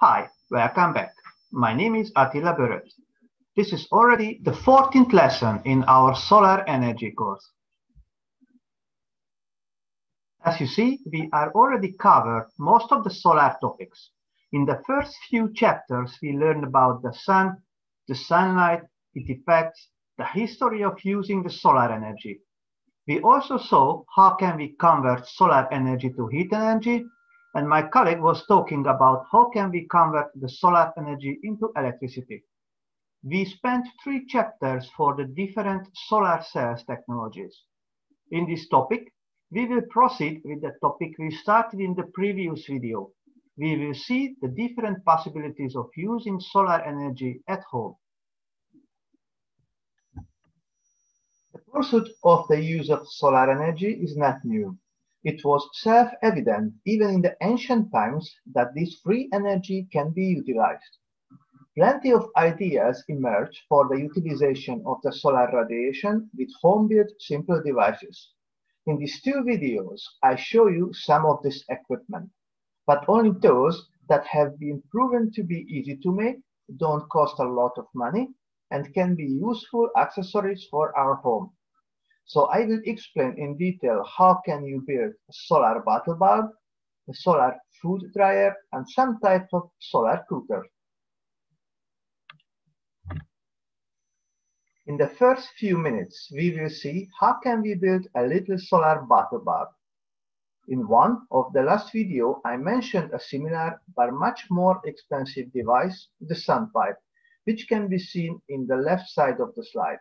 Hi, welcome back. My name is Attila Böröcz. This is already the 14th lesson in our solar energy course. As you see, we are already covered most of the solar topics. In the first few chapters, we learned about the sun, the sunlight, its effects, the history of using the solar energy. We also saw how can we convert solar energy to heat energy and my colleague was talking about how can we convert the solar energy into electricity. We spent three chapters for the different solar cells technologies. In this topic, we will proceed with the topic we started in the previous video. We will see the different possibilities of using solar energy at home. The pursuit of the use of solar energy is not new. It was self-evident even in the ancient times that this free energy can be utilized. Plenty of ideas emerged for the utilization of the solar radiation with home-built simple devices. In these two videos, I show you some of this equipment, but only those that have been proven to be easy to make, don't cost a lot of money, and can be useful accessories for our home. So I will explain in detail how can you build a solar bottle bulb, a solar food dryer, and some type of solar cooker. In the first few minutes, we will see how can we build a little solar bottle bulb. In one of the last video, I mentioned a similar but much more expensive device, the sun pipe, which can be seen in the left side of the slide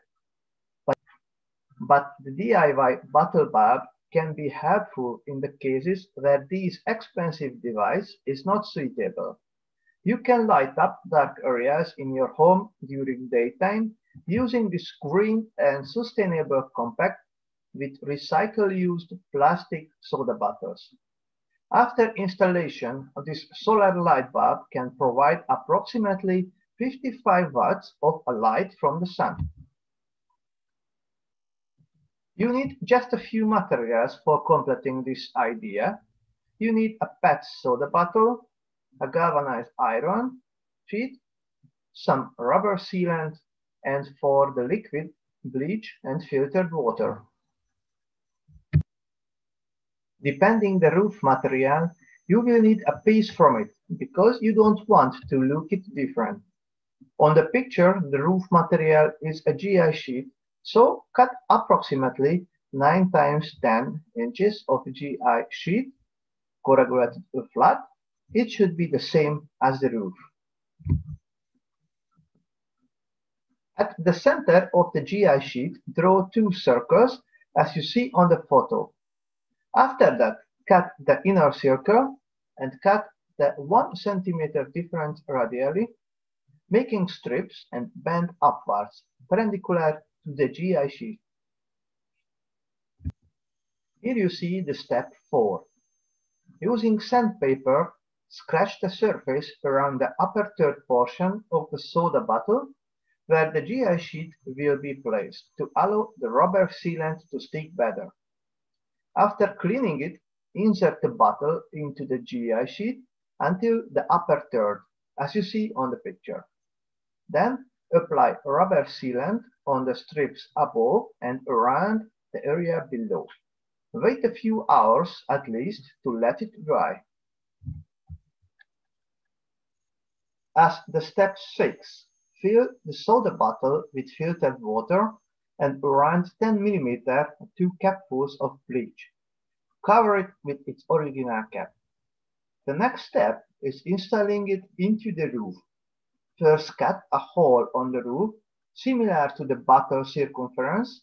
but the DIY bottle bulb can be helpful in the cases where this expensive device is not suitable. You can light up dark areas in your home during daytime using this green and sustainable compact with recycle-used plastic soda bottles. After installation, this solar light bulb can provide approximately 55 watts of light from the sun. You need just a few materials for completing this idea. You need a PET soda bottle, a galvanized iron sheet, some rubber sealant, and for the liquid, bleach and filtered water. Depending the roof material, you will need a piece from it because you don't want to look it different. On the picture, the roof material is a GI sheet so cut approximately 9 times 10 inches of GI sheet, coagulated flat. It should be the same as the roof. At the center of the GI sheet, draw two circles as you see on the photo. After that, cut the inner circle and cut the one centimeter difference radially, making strips and bend upwards, perpendicular the GI sheet. Here you see the step 4. Using sandpaper, scratch the surface around the upper third portion of the soda bottle where the GI sheet will be placed to allow the rubber sealant to stick better. After cleaning it, insert the bottle into the GI sheet until the upper third, as you see on the picture. Then apply rubber sealant on the strips above and around the area below. Wait a few hours at least to let it dry. As the step 6, fill the soda bottle with filtered water and around 10 millimeter two capfuls of bleach. Cover it with its original cap. The next step is installing it into the roof. First cut a hole on the roof Similar to the bottle circumference,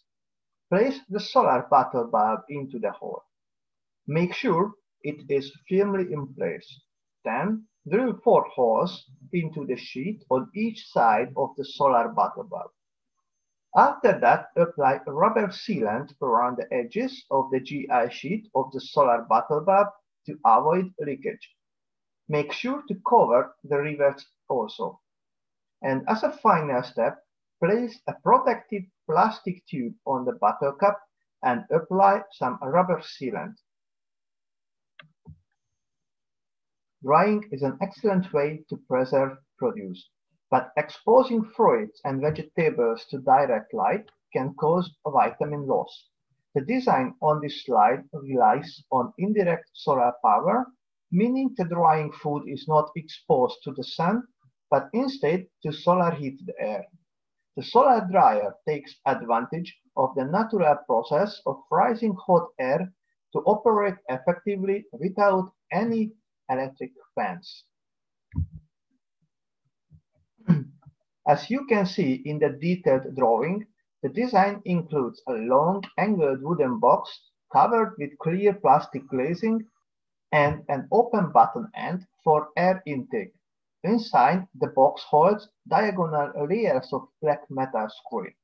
place the solar bottle bulb into the hole. Make sure it is firmly in place. Then drill four holes into the sheet on each side of the solar bottle bulb. After that, apply rubber sealant around the edges of the GI sheet of the solar bottle bulb to avoid leakage. Make sure to cover the rivets also. And as a final step, place a protective plastic tube on the bottle cap and apply some rubber sealant. Drying is an excellent way to preserve produce, but exposing fruits and vegetables to direct light can cause vitamin loss. The design on this slide relies on indirect solar power, meaning the drying food is not exposed to the sun, but instead to solar heat the air. The solar dryer takes advantage of the natural process of rising hot air to operate effectively without any electric fans. As you can see in the detailed drawing, the design includes a long angled wooden box covered with clear plastic glazing and an open button end for air intake. Inside, the box holds diagonal layers of black metal screen.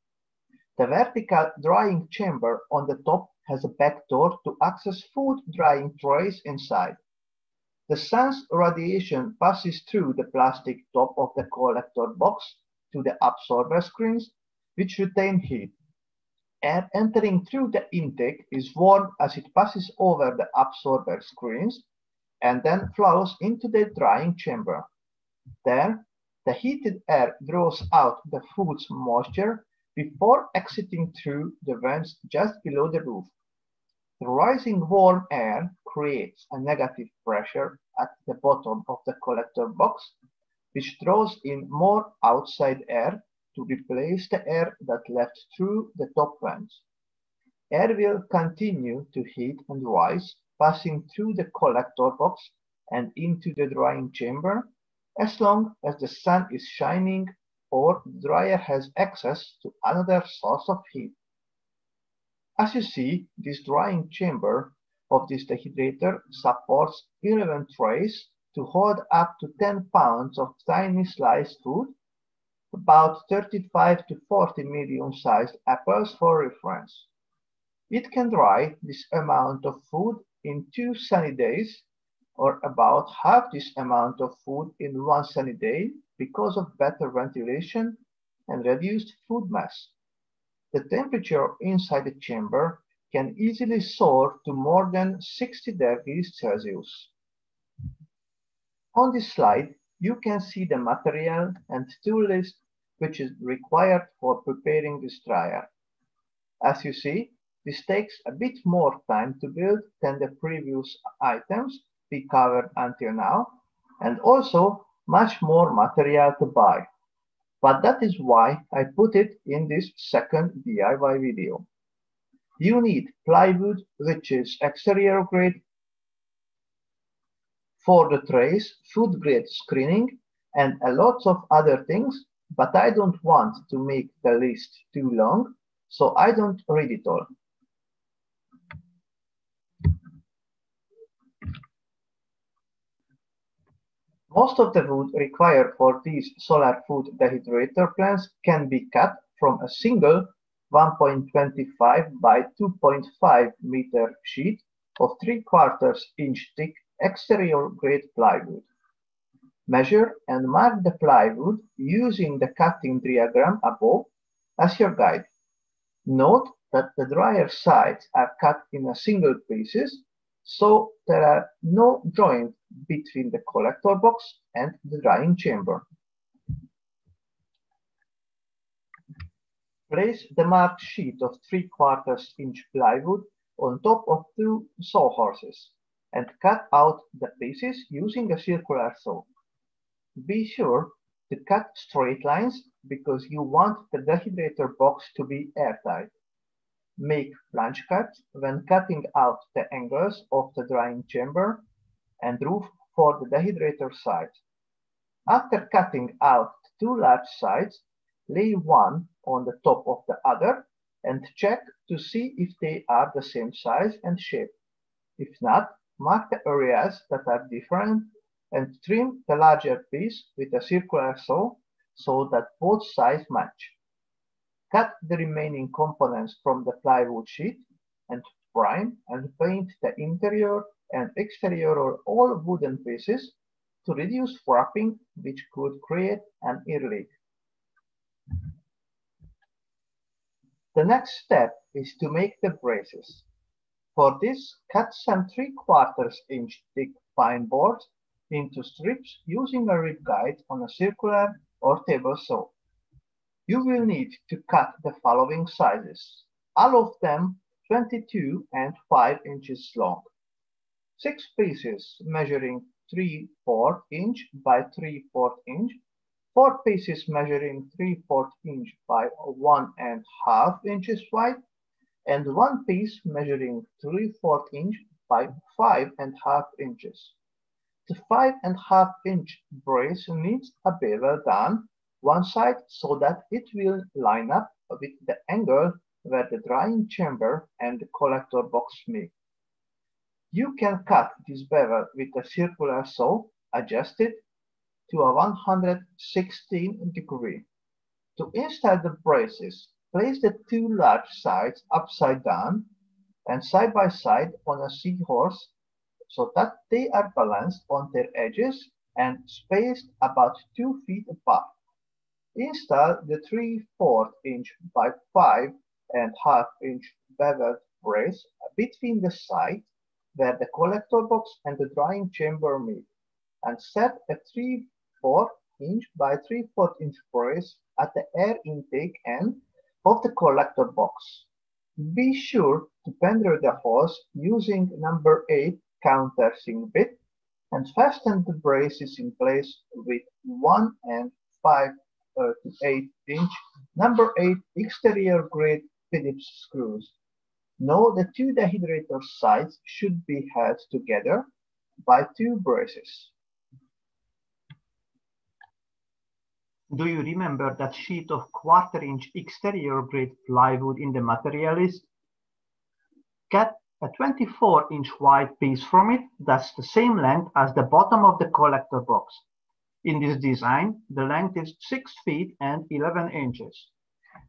The vertical drying chamber on the top has a back door to access food drying trays inside. The sun's radiation passes through the plastic top of the collector box to the absorber screens, which retain heat. Air entering through the intake is warm as it passes over the absorber screens and then flows into the drying chamber. There, the heated air draws out the food's moisture before exiting through the vents just below the roof. The rising warm air creates a negative pressure at the bottom of the collector box, which draws in more outside air to replace the air that left through the top vents. Air will continue to heat and rise, passing through the collector box and into the drying chamber, as long as the sun is shining or the dryer has access to another source of heat. As you see, this drying chamber of this dehydrator supports 11 trays to hold up to 10 pounds of tiny sliced food, about 35 to 40 medium-sized apples for reference. It can dry this amount of food in two sunny days, or about half this amount of food in one sunny day because of better ventilation and reduced food mass. The temperature inside the chamber can easily soar to more than 60 degrees Celsius. On this slide, you can see the material and tool list which is required for preparing this dryer. As you see, this takes a bit more time to build than the previous items we covered until now, and also much more material to buy. But that is why I put it in this second DIY video. You need plywood, which is exterior grade for the trays, food grade screening, and a lot of other things, but I don't want to make the list too long, so I don't read it all. Most of the wood required for these solar food dehydrator plants can be cut from a single 1.25 by 2.5 meter sheet of 3 quarters inch thick exterior grade plywood. Measure and mark the plywood using the cutting diagram above as your guide. Note that the dryer sides are cut in a single pieces, so there are no joints between the collector box and the drying chamber. Place the marked sheet of 3 quarters inch plywood on top of two sawhorses and cut out the pieces using a circular saw. Be sure to cut straight lines because you want the dehydrator box to be airtight. Make plunge cuts when cutting out the angles of the drying chamber and roof for the dehydrator side. After cutting out two large sides, lay one on the top of the other and check to see if they are the same size and shape. If not, mark the areas that are different and trim the larger piece with a circular saw so that both sides match. Cut the remaining components from the plywood sheet and prime and paint the interior and exterior or all wooden pieces to reduce wrapping which could create an ear leak. The next step is to make the braces. For this, cut some 3 quarters inch thick pine boards into strips using a rip guide on a circular or table saw. You will need to cut the following sizes, all of them 22 and 5 inches long. Six pieces measuring 3 4 inch by 3 4 inch, four pieces measuring 3 4 inch by 1 and half inches wide, and one piece measuring 3 4 inch by 5 and half inches. The 5 and half inch brace needs a bevel done one side so that it will line up with the angle where the drying chamber and the collector box meet. You can cut this bevel with a circular saw adjusted to a 116 degree. To install the braces, place the two large sides upside down and side by side on a sawhorse so that they are balanced on their edges and spaced about 2 feet apart. Install the 3 4 inch by 5 and half inch beveled brace between the side where the collector box and the drying chamber meet and set a 3 4 inch by 3 4 inch brace at the air intake end of the collector box. Be sure to penetrate the hose using number 8 countersink bit and fasten the braces in place with 1 and 5 uh, to 8 inch number 8 exterior grade Phillips screws. Now the two dehydrator sides should be held together by two braces. Do you remember that sheet of quarter inch exterior grade plywood in the material list? Cut a 24 inch wide piece from it that's the same length as the bottom of the collector box. In this design, the length is 6 feet and 11 inches.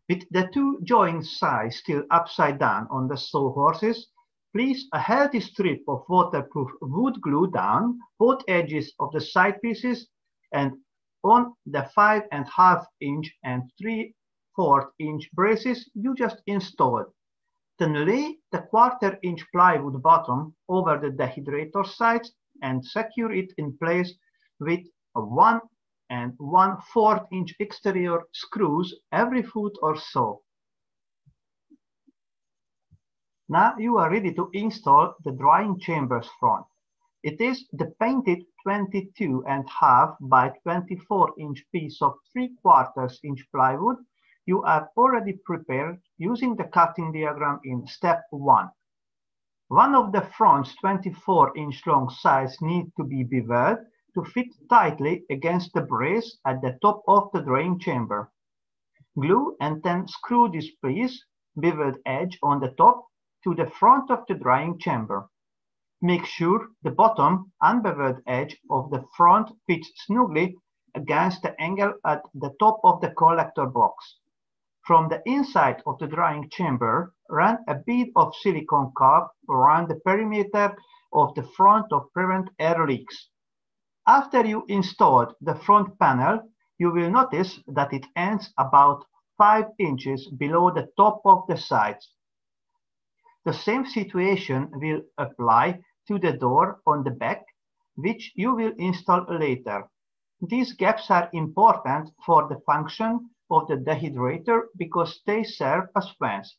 With the two joint sides still upside down on the sawhorses, place a healthy strip of waterproof wood glue down both edges of the side pieces and on the five and half inch and three fourth inch braces you just installed. Then lay the quarter inch plywood bottom over the dehydrator sides and secure it in place with a one and one fourth inch exterior screws every foot or so. Now you are ready to install the drying chambers front. It is the painted 22 and half by 24 inch piece of 3 quarters inch plywood you have already prepared using the cutting diagram in step 1. One of the fronts 24 inch long sides need to be beveled to fit tightly against the brace at the top of the drying chamber. Glue and then screw this piece, beveled edge on the top, to the front of the drying chamber. Make sure the bottom unbeveled edge of the front fits snugly against the angle at the top of the collector box. From the inside of the drying chamber, run a bead of silicone caulk around the perimeter of the front to prevent air leaks. After you installed the front panel, you will notice that it ends about 5 inches below the top of the sides. The same situation will apply to the door on the back, which you will install later. These gaps are important for the function of the dehydrator because they serve as fans.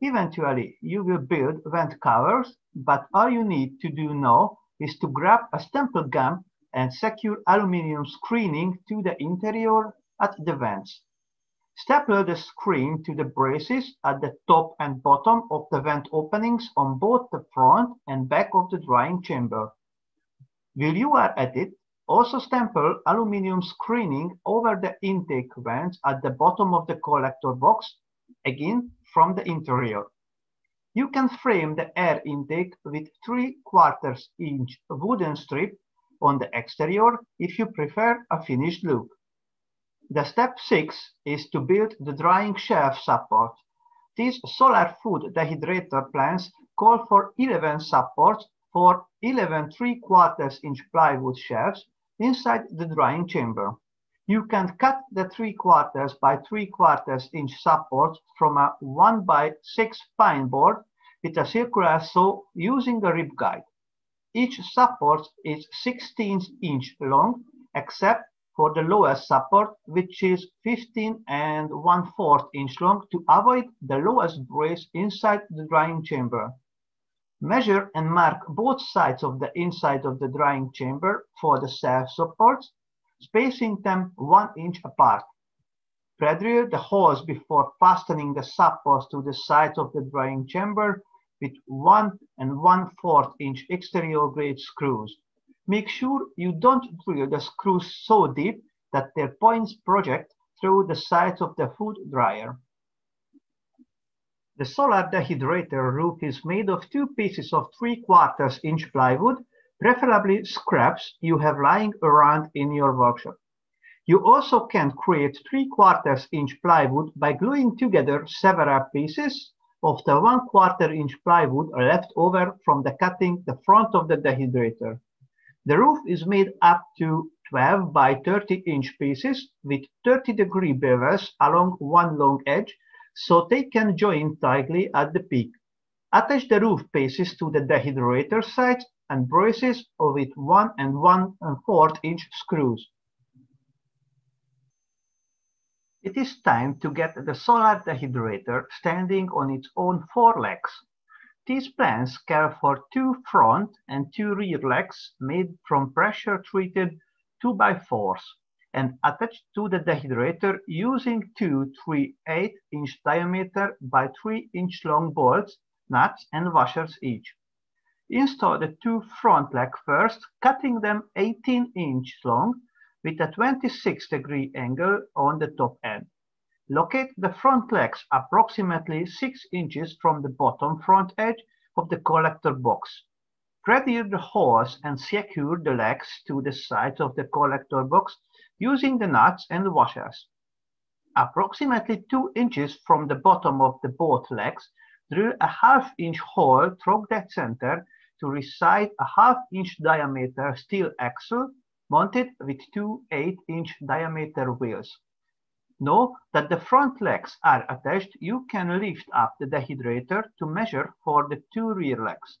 Eventually, you will build vent covers, but all you need to do now is to grab a staple gun and secure aluminum screening to the interior at the vents. Staple the screen to the braces at the top and bottom of the vent openings on both the front and back of the drying chamber. While you are at it, also staple aluminum screening over the intake vents at the bottom of the collector box, again from the interior. You can frame the air intake with 3 quarters inch wooden strip on the exterior if you prefer a finished look. The step 6 is to build the drying shelf support. These solar food dehydrator plans call for 11 supports for 11 3 quarters inch plywood shelves inside the drying chamber. You can cut the 3 quarters by 3 quarters inch support from a 1 by 6 pine board with a circular saw using a rip guide. Each support is 16 inch long, except for the lowest support, which is 15 and 1 4 inch long to avoid the lowest brace inside the drying chamber. Measure and mark both sides of the inside of the drying chamber for the self supports, spacing them 1 inch apart. Pre-drill the holes before fastening the supports to the sides of the drying chamber with 1 and 1 4 inch exterior grade screws. Make sure you don't drill the screws so deep that their points project through the sides of the food dryer. The solar dehydrator roof is made of two pieces of 3 quarters inch plywood, preferably scraps you have lying around in your workshop. You also can create 3 quarters inch plywood by gluing together several pieces of the one quarter inch plywood left over from the cutting the front of the dehydrator. The roof is made up to 12 by 30 inch pieces with 30 degree bevels along one long edge so they can join tightly at the peak. Attach the roof pieces to the dehydrator sides and braces with 1 and 1 and 4 inch screws. It is time to get the solar dehydrator standing on its own four legs. These plans care for two front and two rear legs made from pressure-treated 2x4s and attached to the dehydrator using two 3 8 inch diameter by 3 inch long bolts, nuts and washers each. Install the two front legs first, cutting them 18 inch long with a 26 degree angle on the top end. Locate the front legs approximately 6 inches from the bottom front edge of the collector box. Pre-drill the holes and secure the legs to the sides of the collector box using the nuts and washers. Approximately 2 inches from the bottom of the both legs, drill a half inch hole through the center to recite a half inch diameter steel axle mounted with two 8-inch diameter wheels. Know that the front legs are attached, you can lift up the dehydrator to measure for the two rear legs.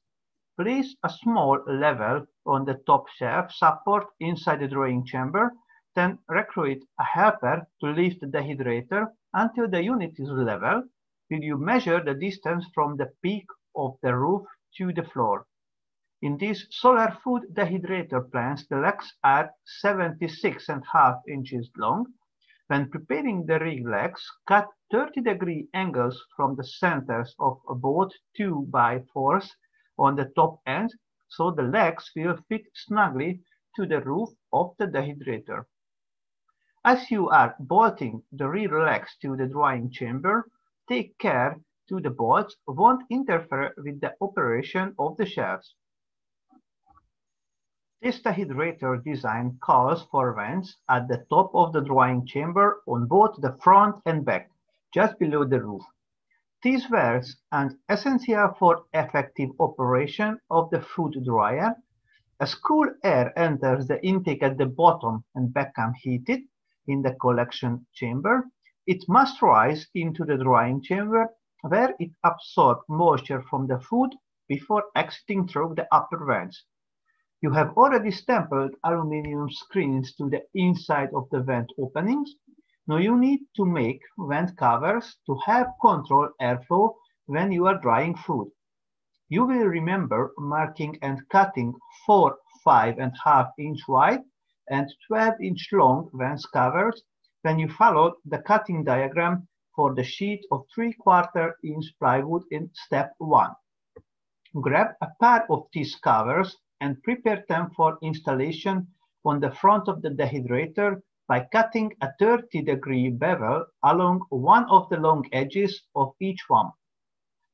Place a small level on the top shelf support inside the drying chamber, then recruit a helper to lift the dehydrator until the unit is level, will you measure the distance from the peak of the roof to the floor. In these solar food dehydrator plants, the legs are 76.5 inches long. When preparing the rig legs, cut 30 degree angles from the centers of both 2 by 4s on the top end, so the legs will fit snugly to the roof of the dehydrator. As you are bolting the rear legs to the drying chamber, take care to the bolts won't interfere with the operation of the shelves. This dehydrator design calls for vents at the top of the drying chamber on both the front and back, just below the roof. These vents are essential for effective operation of the food dryer. As cool air enters the intake at the bottom and become heated in the collection chamber, it must rise into the drying chamber where it absorbs moisture from the food before exiting through the upper vents. You have already stamped aluminum screens to the inside of the vent openings. Now you need to make vent covers to help control airflow when you are drying food. You will remember marking and cutting four, five and a half inch wide and 12 inch long vent covers when you followed the cutting diagram for the sheet of 3 quarter inch plywood in step 1. Grab a pair of these covers and prepare them for installation on the front of the dehydrator by cutting a 30 degree bevel along one of the long edges of each one.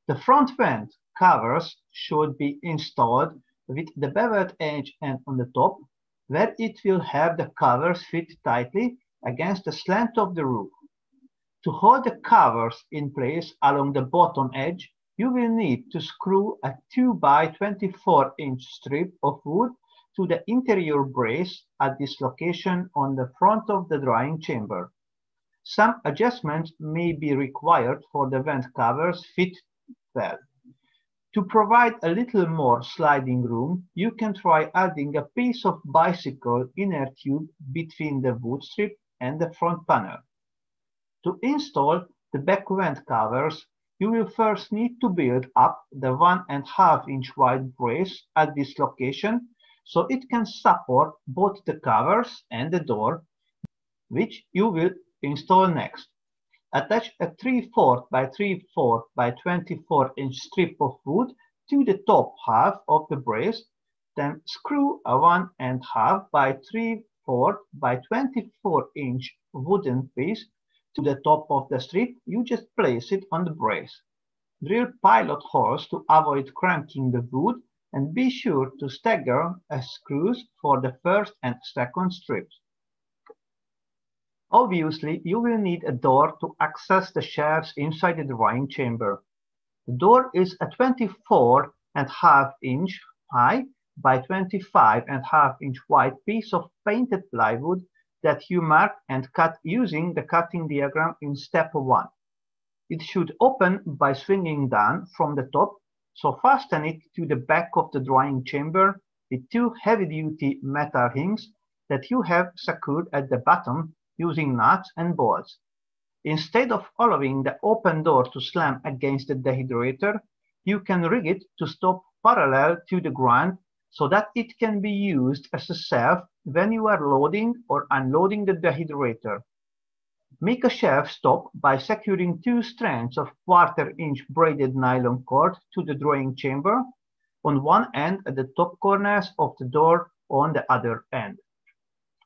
The front vent covers should be installed with the beveled edge and on the top, where it will have the covers fit tightly against the slant of the roof. To hold the covers in place along the bottom edge, you will need to screw a 2 by 24 inch strip of wood to the interior brace at this location on the front of the drying chamber. Some adjustments may be required for the vent covers fit well. To provide a little more sliding room, you can try adding a piece of bicycle inner tube between the wood strip and the front panel. To install the back vent covers, you will first need to build up the one and half inch wide brace at this location so it can support both the covers and the door, which you will install next. Attach a 3 4 by 3 4 by 24 inch strip of wood to the top half of the brace, then screw a 1 and half by 3 4 by 24 inch wooden piece to the top of the strip. You just place it on the brace. Drill pilot holes to avoid cranking the wood and be sure to stagger as screws for the first and second strips. Obviously, you will need a door to access the shafts inside the drying chamber. The door is a 24 and half inch high by 25 and half inch wide piece of painted plywood that you mark and cut using the cutting diagram in step one. It should open by swinging down from the top, so fasten it to the back of the drying chamber with two heavy-duty metal rings that you have secured at the bottom using nuts and bolts. Instead of allowing the open door to slam against the dehydrator, you can rig it to stop parallel to the ground so that it can be used as a shelf when you are loading or unloading the dehydrator. Make a shelf stop by securing two strands of quarter inch braided nylon cord to the drying chamber on one end at the top corners of the door on the other end.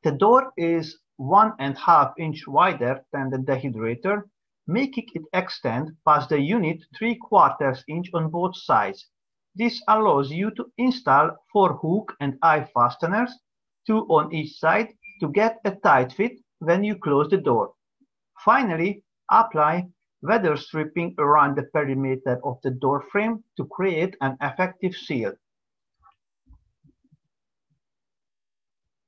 The door is one and a half inch wider than the dehydrator, making it extend past the unit three quarters inch on both sides. This allows you to install four hook and eye fasteners, two on each side, to get a tight fit when you close the door. Finally, apply weather stripping around the perimeter of the door frame to create an effective seal.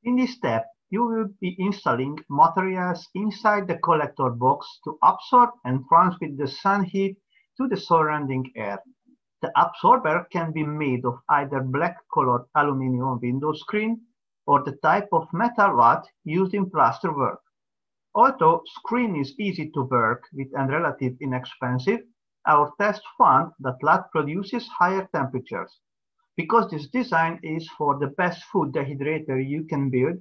In this step, you will be installing materials inside the collector box to absorb and transmit the sun heat to the surrounding air. The absorber can be made of either black colored aluminum window screen or the type of metal rod used in plaster work. Although screen is easy to work with and relatively inexpensive, our test found that LUT produces higher temperatures. Because this design is for the best food dehydrator you can build,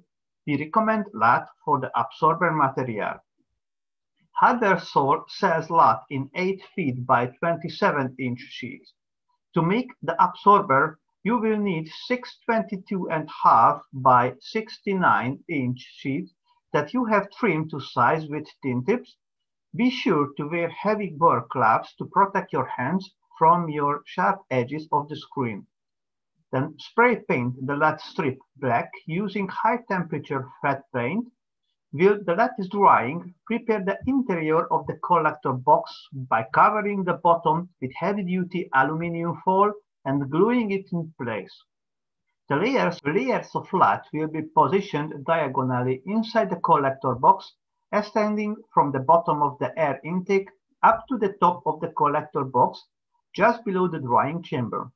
we recommend LUT for the absorber material. Hadersol sells LUT in 8 feet by 27 inch sheets. To make the absorber, you will need 622 and half by 69 inch sheets that you have trimmed to size with tin snips. Be sure to wear heavy work gloves to protect your hands from your sharp edges of the screen. Then spray paint the LUT strip black using high temperature fat paint. While the LUT is drying, prepare the interior of the collector box by covering the bottom with heavy duty aluminum foil and gluing it in place. The layers, layers of LUT will be positioned diagonally inside the collector box, extending from the bottom of the air intake up to the top of the collector box, just below the drying chamber.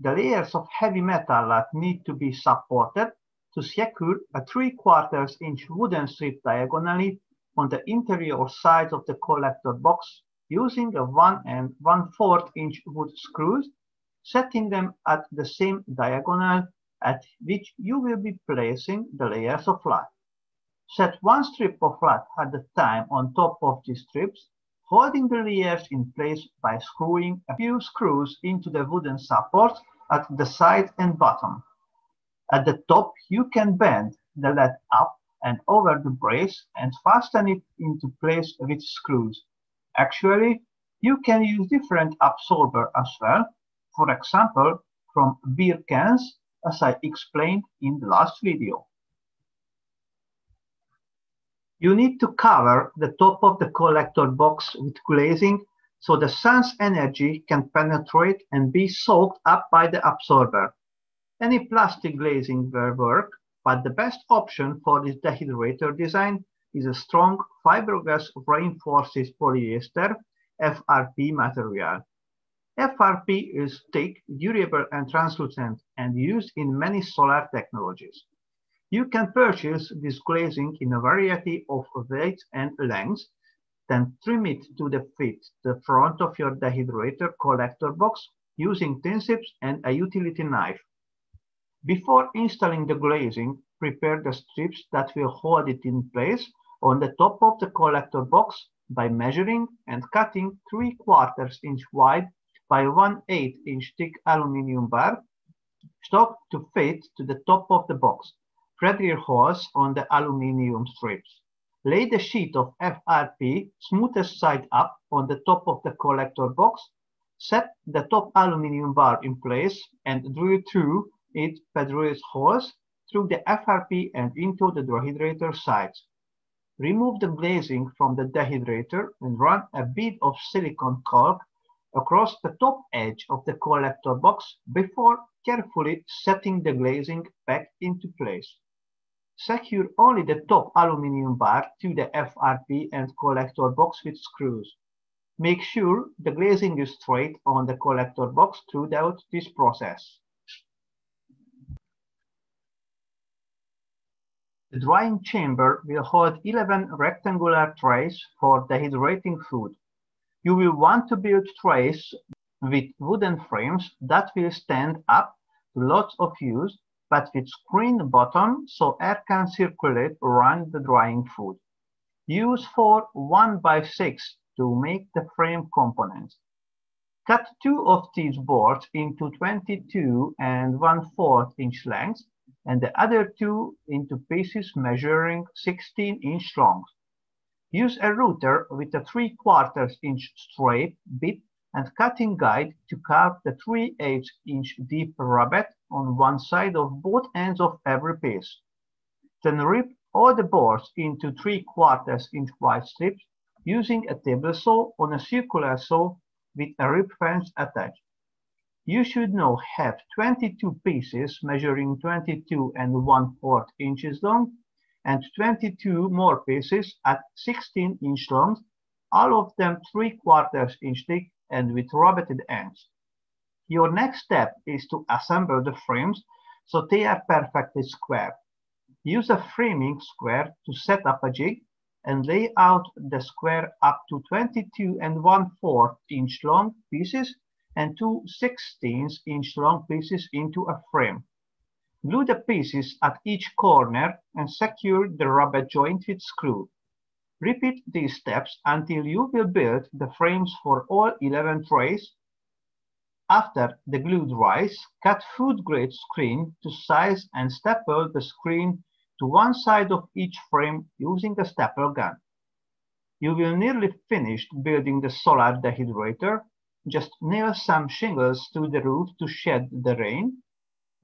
The layers of heavy metal LUT need to be supported to secure a 3 quarters inch wooden strip diagonally on the interior sides of the collector box using a 1 and 1 4 inch wood screws, setting them at the same diagonal at which you will be placing the layers of LUT. Set one strip of LUT at a time on top of these strips holding the layers in place by screwing a few screws into the wooden supports at the side and bottom. At the top, you can bend the LUT up and over the brace and fasten it into place with screws. Actually, you can use different absorber as well, for example, from beer cans, as I explained in the last video. You need to cover the top of the collector box with glazing so the sun's energy can penetrate and be soaked up by the absorber. Any plastic glazing will work, but the best option for this dehydrator design is a strong fiberglass reinforced polyester FRP material. FRP is thick, durable and translucent and used in many solar technologies. You can purchase this glazing in a variety of weights and lengths, then trim it to the fit the front of your dehydrator collector box using tin snips and a utility knife. Before installing the glazing, prepare the strips that will hold it in place on the top of the collector box by measuring and cutting 3 quarters inch wide by 1 8 inch thick aluminium bar stock to fit to the top of the box. Thread your holes on the aluminium strips. Lay the sheet of FRP smoothest side up on the top of the collector box. Set the top aluminium bar in place and drill through it pedal holes through the FRP and into the dehydrator sides. Remove the glazing from the dehydrator and run a bit of silicone caulk across the top edge of the collector box before carefully setting the glazing back into place. Secure only the top aluminium bar to the FRP and collector box with screws. Make sure the glazing is straight on the collector box throughout this process. The drying chamber will hold 11 rectangular trays for dehydrating food. You will want to build trays with wooden frames that will stand up to lots of use, but with screened bottom so air can circulate around the drying food. Use four 1 by 6 to make the frame components. Cut two of these boards into 22 and 1 4 inch lengths and the other two into pieces measuring 16 inch long. Use a router with a 3 quarters inch straight bit and cutting guide to carve the 3 8 inch deep rabbet on one side of both ends of every piece. Then rip all the boards into 3 quarters inch wide strips using a table saw on a circular saw with a rip fence attached. You should now have 22 pieces measuring 22 and 1 4 inches long and 22 more pieces at 16 inch long, all of them 3 quarters inch thick and with rabbeted ends. Your next step is to assemble the frames so they are perfectly square. Use a framing square to set up a jig and lay out the square up to 22 and 1 4 inch long pieces and two 16 inch long pieces into a frame. Glue the pieces at each corner and secure the rubber joint with screw. Repeat these steps until you will build the frames for all 11 trays. After the glue dries, cut food grade screen to size and staple the screen to one side of each frame using the staple gun. You will nearly finish building the solar dehydrator just nail some shingles to the roof to shed the rain,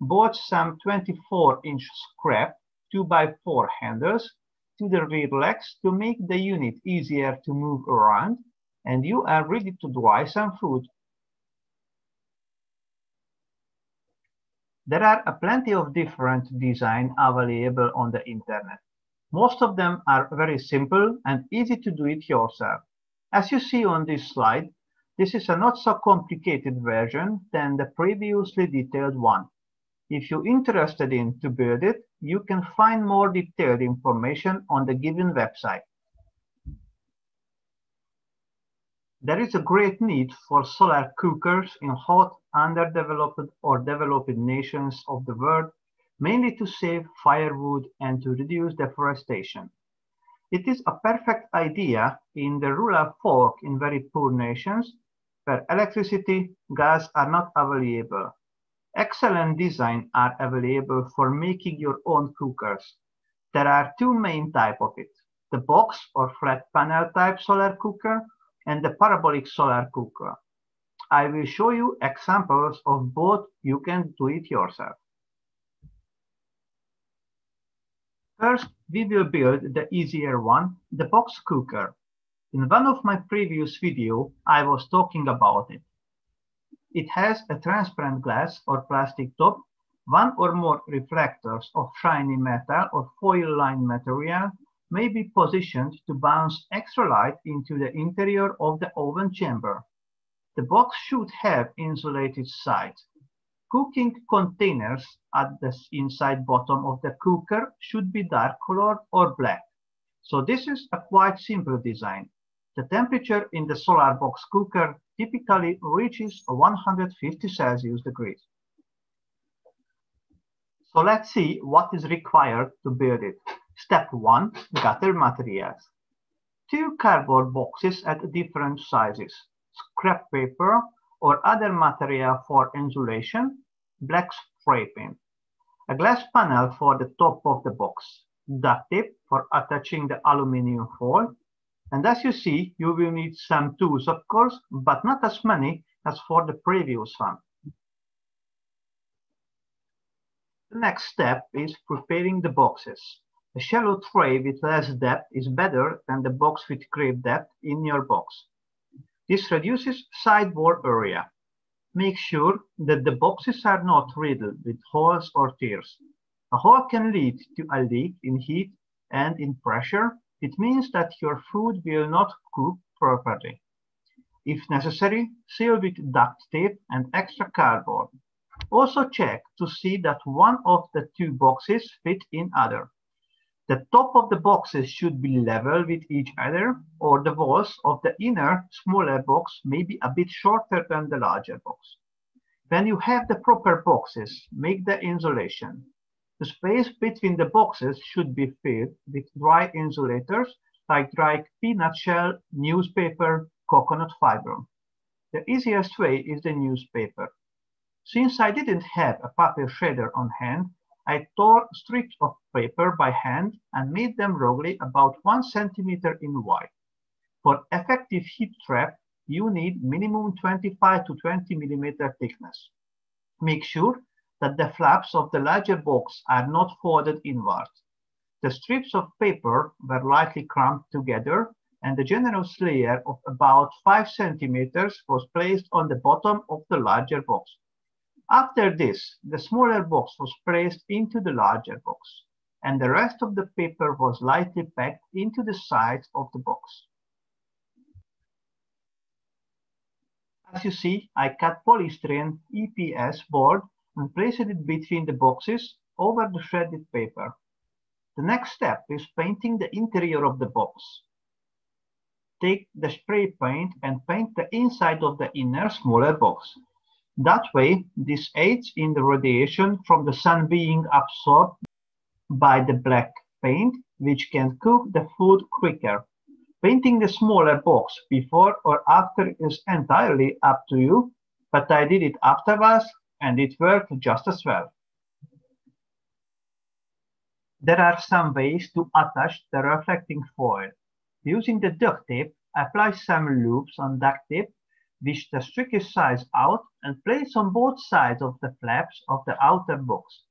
bolt some 24-inch scrap 2x4 handles to the rear legs to make the unit easier to move around, and you are ready to dry some food. There are a plenty of different designs available on the internet. Most of them are very simple and easy to do it yourself. As you see on this slide, this is a not so complicated version than the previously detailed one. If you're interested in to build it, you can find more detailed information on the given website. There is a great need for solar cookers in hot, underdeveloped or developed nations of the world, mainly to save firewood and to reduce deforestation. It is a perfect idea in the rural folk in very poor nations where electricity, gas are not available. Excellent design are available for making your own cookers. There are two main type of it, the box or flat panel type solar cooker and the parabolic solar cooker. I will show you examples of both you can do it yourself. First, we will build the easier one, the box cooker. In one of my previous video, I was talking about it. It has a transparent glass or plastic top, one or more reflectors of shiny metal or foil-lined material may be positioned to bounce extra light into the interior of the oven chamber. The box should have insulated sides. Cooking containers at the inside bottom of the cooker should be dark colored or black. So this is a quite simple design. The temperature in the solar box cooker typically reaches 150 Celsius degrees. So let's see what is required to build it. Step 1. Gather materials. Two cardboard boxes at different sizes. Scrap paper or other material for insulation, black spray paint. A glass panel for the top of the box. Duct tape for attaching the aluminium foil. And as you see, you will need some tools, of course, but not as many as for the previous one. The next step is preparing the boxes. A shallow tray with less depth is better than the box with great depth in your box. This reduces sideboard area. Make sure that the boxes are not riddled with holes or tears. A hole can lead to a leak in heat and in pressure. It means that your food will not cook properly. If necessary, seal with duct tape and extra cardboard. Also check to see that one of the two boxes fit in other. The top of the boxes should be level with each other, or the walls of the inner, smaller box may be a bit shorter than the larger box. When you have the proper boxes, make the insulation. The space between the boxes should be filled with dry insulators like dry peanut shell, newspaper, coconut fiber. The easiest way is the newspaper. Since I didn't have a paper shredder on hand, I tore strips of paper by hand and made them roughly about one centimeter in wide. For effective heat trap, you need minimum 25 to 20 millimeter thickness. Make sure that the flaps of the larger box are not folded inward. The strips of paper were lightly cramped together and the generous layer of about 5 centimeters was placed on the bottom of the larger box. After this, the smaller box was placed into the larger box, and the rest of the paper was lightly packed into the sides of the box. As you see, I cut polystyrene EPS board and placed it between the boxes over the shredded paper. The next step is painting the interior of the box. Take the spray paint and paint the inside of the inner smaller box. That way, this aids in the radiation from the sun being absorbed by the black paint, which can cook the food quicker. Painting the smaller box before or after is entirely up to you, but I did it afterwards and it worked just as well. There are some ways to attach the reflecting foil. Using the duct tape, apply some loops on duct tape which the strictest size out and place on both sides of the flaps of the outer box.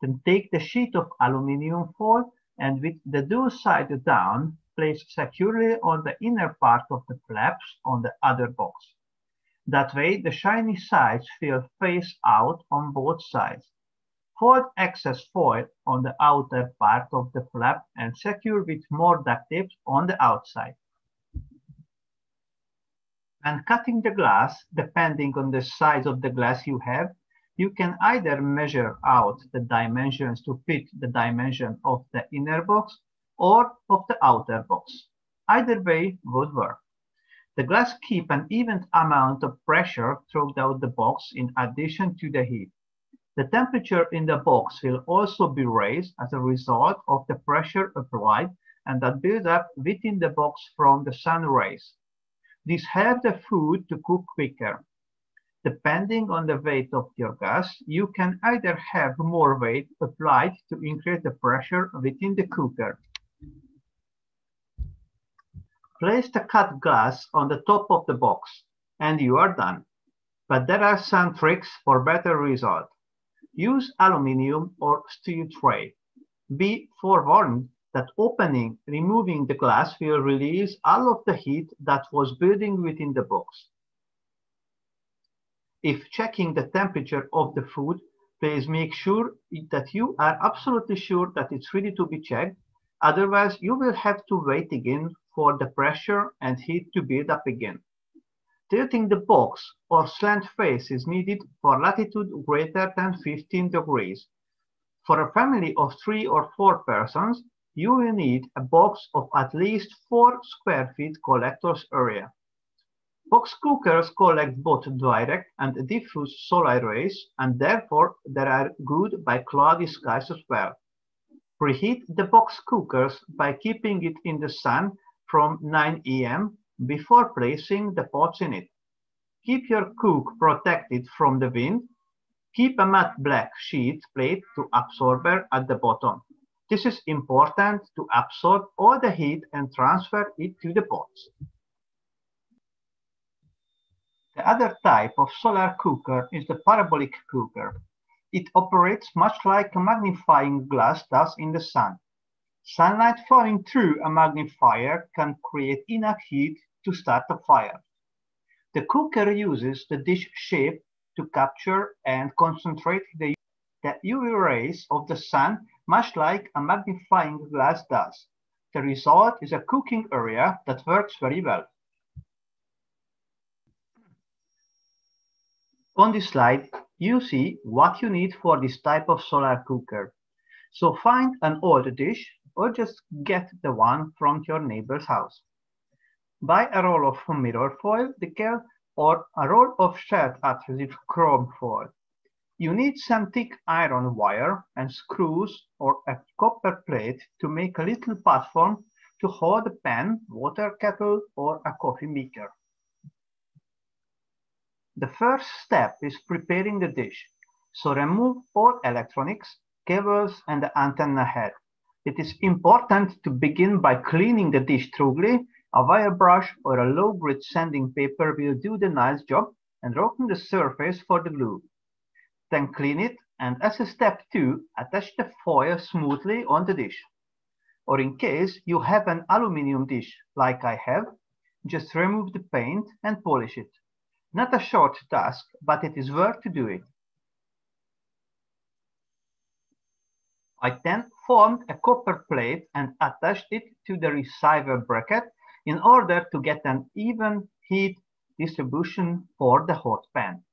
Then take the sheet of aluminium foil and with the dual side down, place securely on the inner part of the flaps on the other box. That way, the shiny sides feel face out on both sides. Fold excess foil on the outer part of the flap and secure with more duct tape on the outside. And cutting the glass, depending on the size of the glass you have, you can either measure out the dimensions to fit the dimension of the inner box or of the outer box. Either way would work. The glass keep an even amount of pressure throughout the box in addition to the heat. The temperature in the box will also be raised as a result of the pressure applied and that builds up within the box from the sun rays. This helps the food to cook quicker. Depending on the weight of your gas, you can either have more weight applied to increase the pressure within the cooker. Place the cut glass on the top of the box and you are done. But there are some tricks for better result. Use aluminium or steel tray. Be forewarned that opening, removing the glass will release all of the heat that was building within the box. If checking the temperature of the food, please make sure that you are absolutely sure that it's ready to be checked. Otherwise, you will have to wait again for the pressure and heat to build up again. Tilting the box or slant face is needed for latitude greater than 15 degrees. For a family of three or four persons, you will need a box of at least 4 square feet collector's area. Box cookers collect both direct and diffuse solar rays and therefore they are good by cloudy skies as well. Preheat the box cookers by keeping it in the sun from 9 am before placing the pots in it. Keep your cook protected from the wind. Keep a matte black sheet plate to absorber at the bottom. This is important to absorb all the heat and transfer it to the pots. The other type of solar cooker is the parabolic cooker. It operates much like a magnifying glass does in the sun. Sunlight falling through a magnifier can create enough heat to start a fire. The cooker uses the dish shape to capture and concentrate the, the UV rays of the sun much like a magnifying glass does. The result is a cooking area that works very well. On this slide, you see what you need for this type of solar cooker. So find an old dish or just get the one from your neighbor's house. Buy a roll of mirror foil decal or a roll of shed adhesive chrome foil. You need some thick iron wire and screws or a copper plate to make a little platform to hold a pan, water kettle, or a coffee maker. The first step is preparing the dish. So remove all electronics, cables, and the antenna head. It is important to begin by cleaning the dish thoroughly a wire brush or a low grit sanding paper will do the nice job and roughen the surface for the glue. Then clean it and as a step two, attach the foil smoothly on the dish. Or in case you have an aluminium dish like I have, just remove the paint and polish it. Not a short task, but it is worth to do it. I then formed a copper plate and attached it to the receiver bracket in order to get an even heat distribution for the hot pan.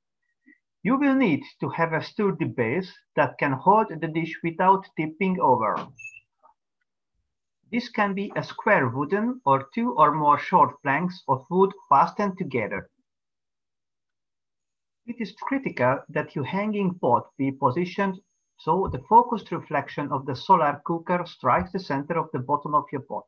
You will need to have a sturdy base that can hold the dish without tipping over. This can be a square wooden or two or more short planks of wood fastened together. It is critical that your hanging pot be positioned so the focused reflection of the solar cooker strikes the center of the bottom of your pot.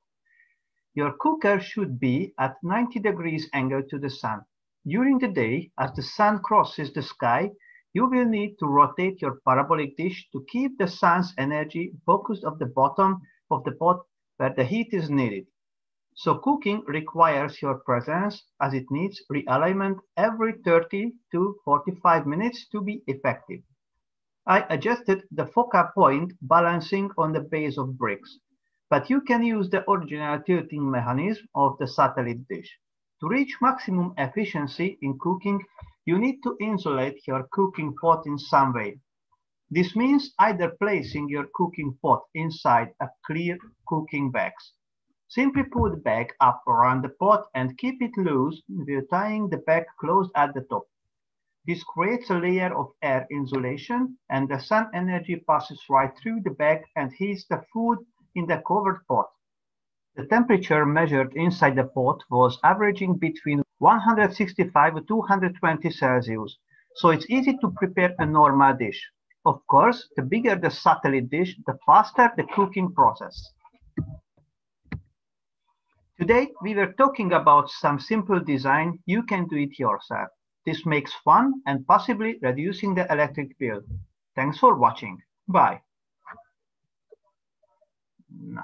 Your cooker should be at 90 degrees angle to the sun. During the day, as the sun crosses the sky, you will need to rotate your parabolic dish to keep the sun's energy focused on the bottom of the pot where the heat is needed. So cooking requires your presence as it needs realignment every 30 to 45 minutes to be effective. I adjusted the focal point balancing on the base of bricks but you can use the original tilting mechanism of the satellite dish. To reach maximum efficiency in cooking, you need to insulate your cooking pot in some way. This means either placing your cooking pot inside a clear cooking bag. Simply put the bag up around the pot and keep it loose tying the bag closed at the top. This creates a layer of air insulation and the sun energy passes right through the bag and heats the food in the covered pot. The temperature measured inside the pot was averaging between 165 to 220 Celsius, so it's easy to prepare a normal dish. Of course, the bigger the satellite dish, the faster the cooking process. Today, we were talking about some simple design you can do it yourself. This makes fun and possibly reducing the electric bill. Thanks for watching. Bye. No.